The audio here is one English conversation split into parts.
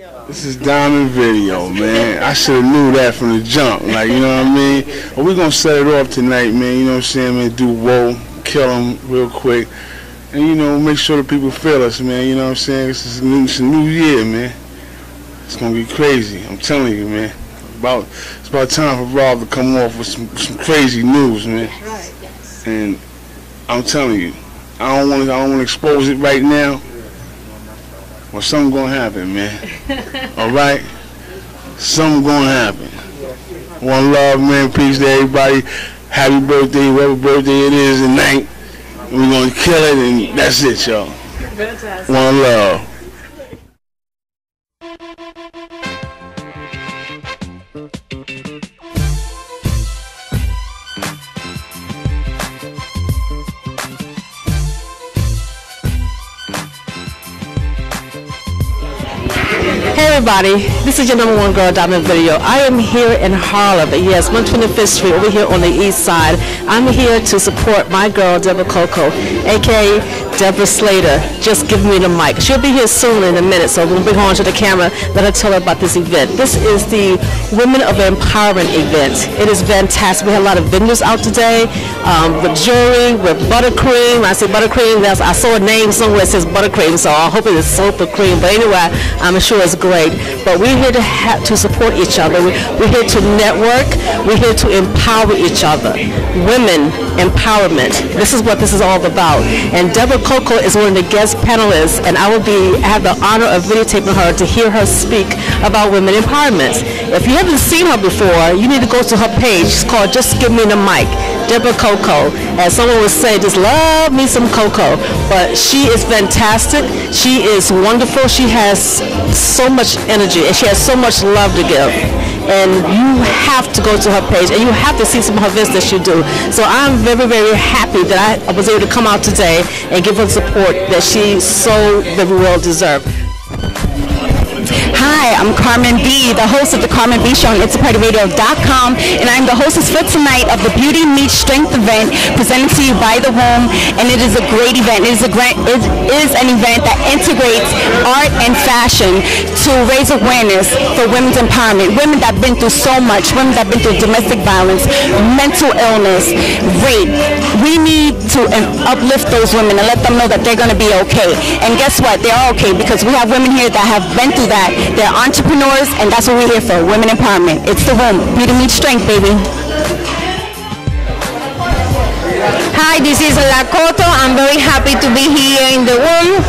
This is Diamond Video, man. I should have knew that from the jump. Like, you know what I mean? But we gonna set it off tonight, man. You know what I'm saying, man? Do whoa, kill them real quick. And, you know, make sure the people feel us, man. You know what I'm saying? This is a new, it's a new year, man. It's gonna be crazy. I'm telling you, man. About It's about time for Rob to come off with some, some crazy news, man. Right, yes. And I'm telling you, I don't want to. I don't want to expose it right now. Well, something gonna happen, man. All right, something gonna happen. One love, man. Peace to everybody. Happy birthday, whatever birthday it is tonight. We're gonna kill it, and that's it, y'all. One love. Hey everybody, this is your number one girl Diamond Video. I am here in Harlem, yes, 125th Street over here on the east side. I'm here to support my girl Debra Coco, aka Debra Slater. Just give me the mic. She'll be here soon in a minute, so we'll bring her onto the camera. Let her tell her about this event. This is the Women of Empowerment event. It is fantastic. We have a lot of vendors out today um, with jewelry, with buttercream. I say buttercream, I saw a name somewhere that says buttercream, so I hope it is soap or cream. But anyway, I'm sure it's great. But we're here to to support each other. We- We're here to network. We're here to empower each other. Women empowerment. This is what this is all about. And Debra Coco is one of the guest panelists, and I will be have the honor of videotaping her to hear her speak about women empowerment. If you haven't seen her before, you need to go to her page. It's called Just Give Me the Mic. Debra Coco. As someone would say, just love me some Coco. But she is fantastic. She is wonderful. She has so much energy and she has so much love to give. And you have to go to her page and you have to see some of her events that she do. So I'm very, very happy that I was able to come out today and give her support that she so very well deserved. Hi, I'm Carmen B, the host of the Carmen B Show on It'sAPartyRadio.com, and I'm the hostess for tonight of the Beauty Meets Strength event presented to you by The WOEM, and it is a great event. It is, a great, it is an event that integrates art and fashion to raise awareness for women's empowerment, women that have been through so much, women that have been through domestic violence, mental illness, rape. We need to uh, uplift those women and let them know that they're going to be okay. And guess what? They're okay because we have women here that have been through that. They're entrepreneurs, and that's what we're here for, women empowerment. It's the WOEM. Beauty meets strength, baby. Hi, this is Lakoto. I'm very happy to be here in the room.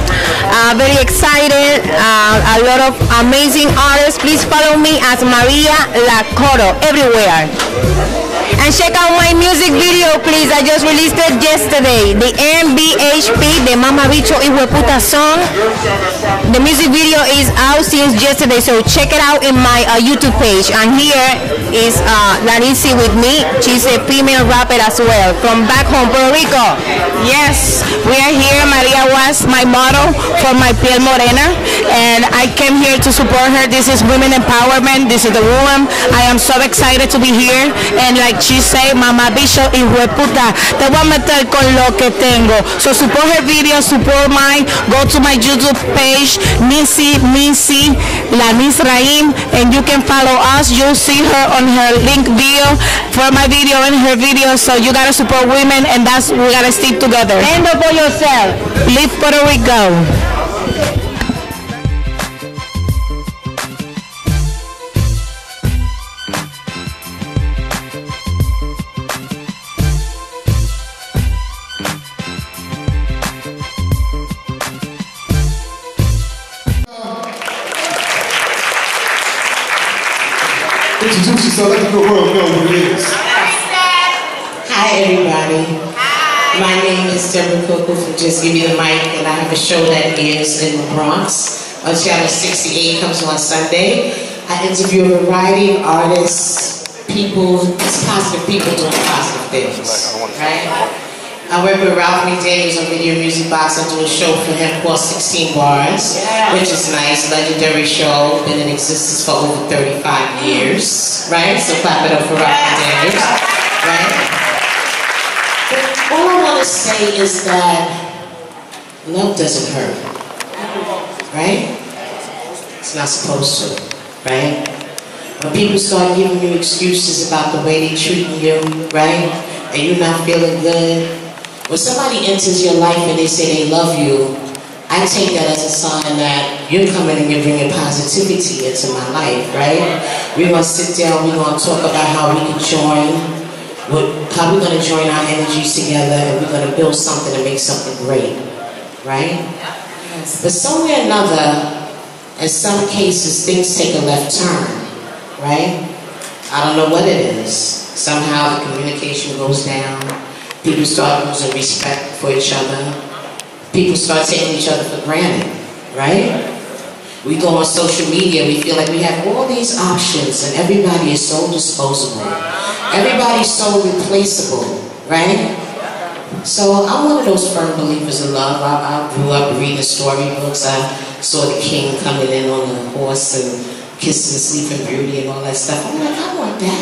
Uh, very excited. Uh, a lot of amazing artists. Please follow me as Maria Lakoto everywhere. And check out my music video, please. I just released it yesterday. The MBHP, the Mama Bicho y Hueputa song. The music video is out since yesterday, so check it out in my uh, YouTube page. And here is uh, with me. She's a female rapper as well from back home, Puerto Rico. Yes, we are here. Maria was my model for my piel morena, and I came here to support her. This is women empowerment. This is the woman. I am so excited to be here, and like she say, Mama Bicho y hueputa, te voy a meter con lo que tengo. So support her video, support mine. Go to my YouTube page, Nisi Nisi Lanis Raim, and you can follow us. You'll see her on her link video for my video and her video. So you gotta support women, and that's we gotta stick together. Stand up for yourself. Live Puerto Rico. Show that airs in the Bronx on Channel 68, comes on Sunday. I interview a variety of artists, people, it's positive people doing positive things, right? I work with Ralph McDaniels on Video Music Box. I do a show for him called 16 Bars, which is nice, legendary show, been in existence for over 35 years, right? So clap it up for Ralph McDaniels, right? But all I want to say is that love doesn't hurt, right? It's not supposed to, right? When people start giving you excuses about the way they're treating you, right? And you're not feeling good. When somebody enters your life and they say they love you, I take that as a sign that you're coming and you're bringing positivity into my life, right? We're gonna sit down, we're gonna talk about how we can join, how we're gonna join our energies together and we're gonna build something and make something great, right? But somewhere or another, in some cases, things take a left turn, right? I don't know what it is. Somehow the communication goes down. People start losing respect for each other people start taking each other for granted, right? We go on social media, we feel like we have all these options and everybody is so disposable. Everybody's so replaceable, right? So I'm one of those firm believers in love. I, I grew up reading storybooks. I saw the king coming in on the horse and kissing Sleeping Beauty and all that stuff. I'm like, I want that,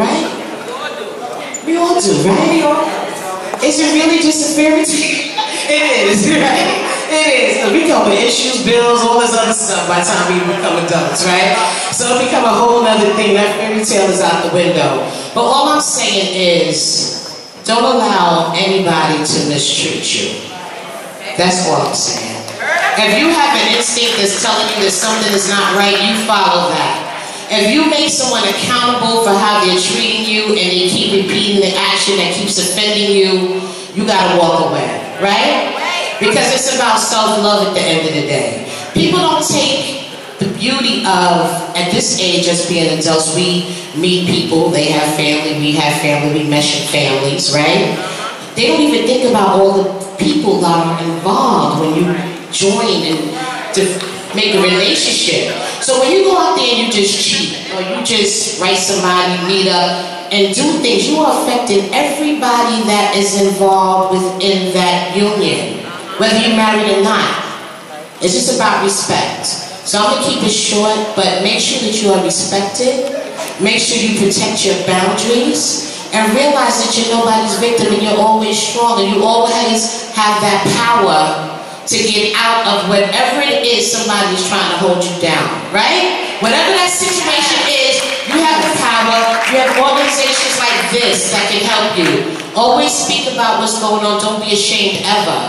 right? We all do, right? Is it really just a fairy tale? It is, right? It is. We come with issues, bills, all this other stuff by the time we become adults, right? So it become a whole other thing. That fairy tale is out the window. But all I'm saying is, don't allow anybody to mistreat you. That's all I'm saying. If you have an instinct that's telling you that something is not right, you follow that. If you make someone accountable for how they're treating you and they keep repeating the action that keeps offending you, you gotta walk away right? Because it's about self-love at the end of the day. People don't take the beauty of, at this age, as being adults, we meet people, they have family, we have family, we mesh in families, right? They don't even think about all the people that are involved when you join and to make a relationship. So when you go out there and you just cheat, or you just write somebody, meet up, and do things, you are affecting everybody that is involved within that union, whether you're married or not. It's just about respect. So I'm gonna keep it short, but make sure that you are respected. Make sure you protect your boundaries and realize that you're nobody's victim and you're always strong and you always have that power to get out of whatever it is somebody's trying to hold you down, right? Whatever that situation is, you have the power. You have organizations like this that can help you. Always speak about what's going on. Don't be ashamed ever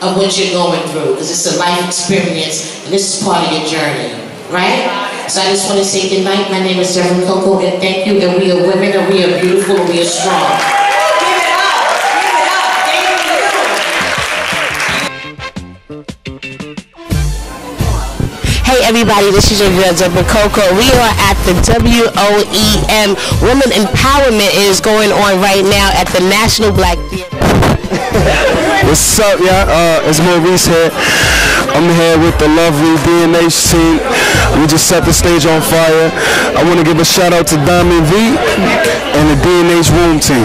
of what you're going through because it's a life experience and this is part of your journey, right? So I just want to say good night. My name is Debra Coco and thank you. And we are women and we are beautiful and we are strong. Hey everybody, this is your girl Debra Coco. We are at the WOEM Women Empowerment is going on right now at the National Black Theater. What's up, y'all? Uh, it's Maurice here. I'm here with the lovely DNH team. We just set the stage on fire. I want to give a shout out to Diamond V and the DNH Room team.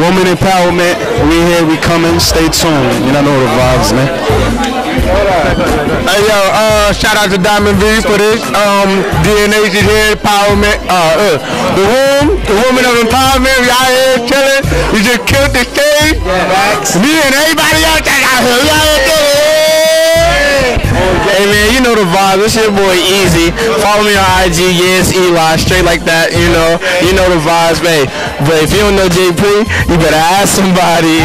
Woman Empowerment. We here, we coming. Stay tuned. You know the vibes, man. Hey yo, uh, shout out to Diamond V for this. Um, DNA is here, empowerment. Uh, uh, the home, the woman of empowerment, we out here chilling. We just killed the stage. Me and everybody else that out here, we out here chilling. Hey man, you know the vibe. This your boy Easy. Follow me on IG, yes, Eli, straight like that. You know, you know the vibes, man. But if you don't know JP, you better ask somebody.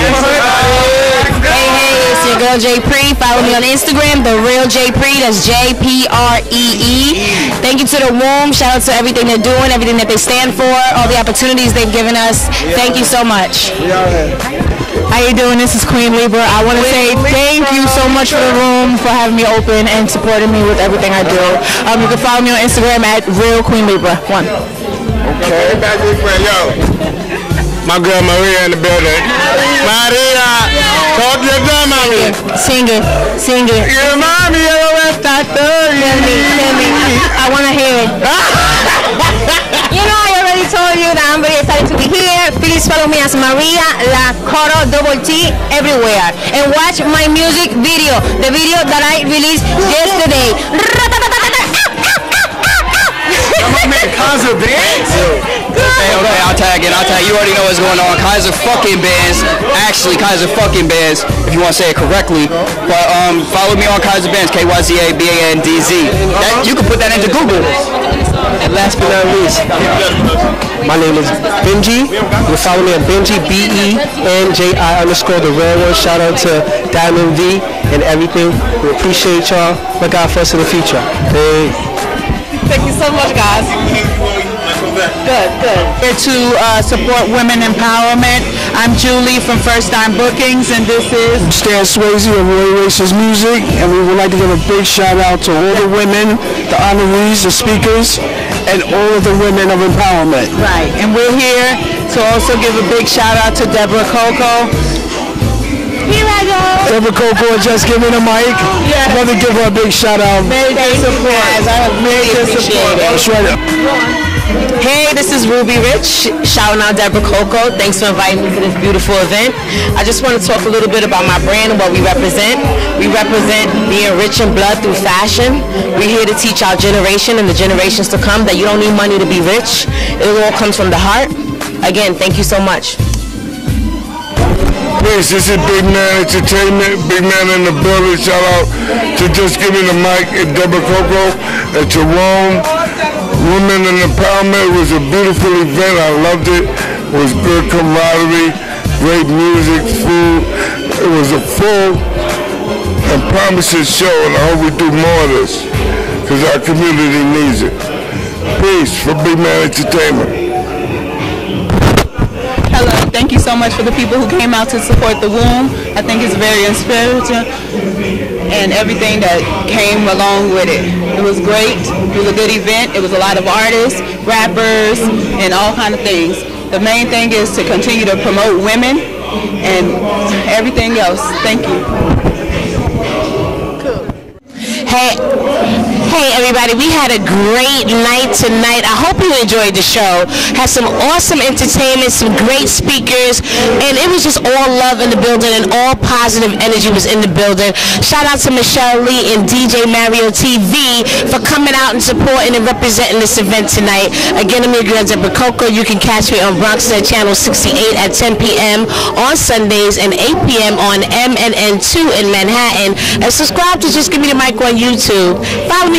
Hey, hey, it's your girl J Pre. Follow me on Instagram, the real J Pre. That's J P R E E. Thank you to the WOEM. Shout out to everything they're doing, everything that they stand for, all the opportunities they've given us. Thank you so much. How you doing? This is Queen Libra. I want to say thank you so much for the room, for having me open and supporting me with everything I do. Um, you can follow me on Instagram at Real Queen Libra. One. Okay. Yo. My girl Maria in the building. Maria, talk to your girl, mommy. Sing it. Sing it. Your mommy, you West Side Tell me, tell me. I want to hear it. Follow me as Maria La Coro Double T everywhere. And watch my music video, the video that I released yesterday. I'm gonna make a concert dance. Okay, okay, I'll tag in, I'll tag. You already know what's going on. Kaiser fucking bands. Actually, Kaiser fucking bands, if you want to say it correctly. But um, follow me on Kaiser bands, K Y Z A B A N D Z. That you can put that into Google. And last but not least, my name is Benji. You can follow me at Benji B E N J I underscore the real one. Shout out to Diamond V and everything. We appreciate y'all. Look out for us in the future. Hey. Thank you so much, guys. Good, good. Here to uh, support women empowerment. I'm Julie from First Time Bookings, and this is Stan Swayze of Roy Race's Music, and we would like to give a big shout out to all the women, the honorees, the speakers, and all of the women of empowerment. right, and we're here to also give a big shout out to Debra Coco. Here I go. Debra Coco just give me the mic. Yes. me give her a big shout out. Major support. I major support. That's right. Hey, this is Ruby Rich, shouting out Debra Coco. Thanks for inviting me to this beautiful event. I just want to talk a little bit about my brand and what we represent. We represent being rich in blood through fashion. We're here to teach our generation and the generations to come that you don't need money to be rich. It all comes from the heart. Again, thank you so much. This is Big Man Entertainment, Big Man in the building. Shout out to Just Give Me the Mic and Debra Coco at Jerome. Women in Empowerment was a beautiful event. I loved it. It was good camaraderie, great music, food. It was a full and promising show, and I hope we do more of this because our community needs it. Peace for Big Man Entertainment. Hello, thank you so much for the people who came out to support the WOEM. I think it's very inspirational and everything that came along with it. It was great. It was a good event. It was a lot of artists, rappers, and all kind of things. The main thing is to continue to promote women and everything else. Thank you. Hey, hey everybody, we had a great night tonight. I hope you enjoyed the show. Had some awesome entertainment, some great speakers, and it was just all love in the building and all positive energy was in the building. Shout out to Michelle Lee and DJ Mario TV for coming out and supporting and representing this event tonight. Again, I'm your girl Debra Coco. You can catch me on Bronxnet Channel 68 at 10 p.m. on Sundays and 8 p.m. on MNN2 in Manhattan. And subscribe to Just Give Me the Mic on YouTube. Follow me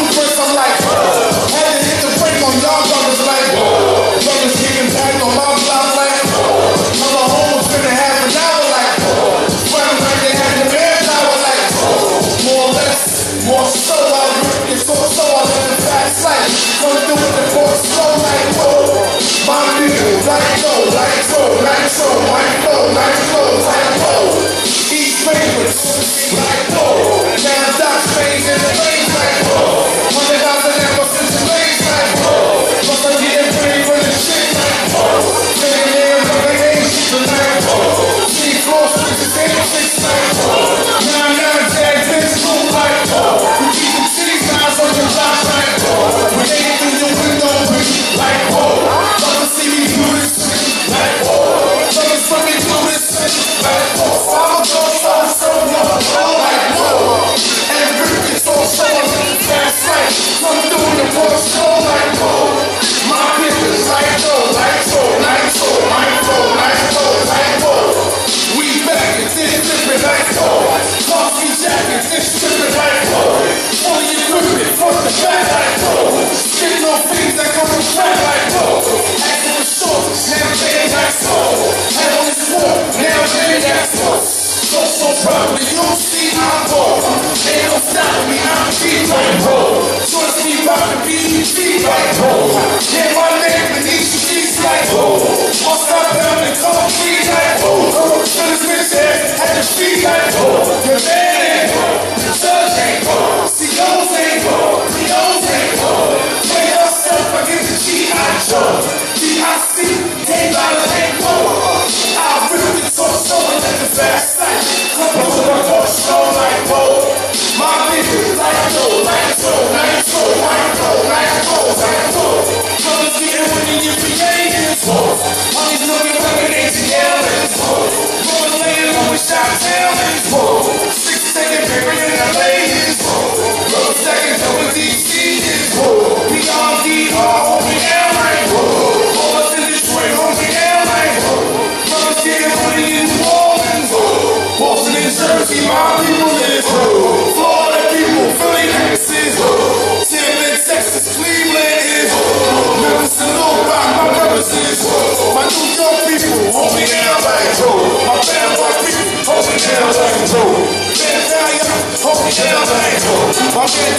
I'm gonna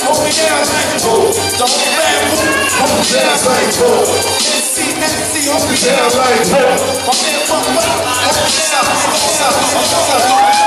hold me down like a bull. Don't get mad, a bull. NC, NC, hold me down like a bull. My man Bump Up, hold me down, hold me.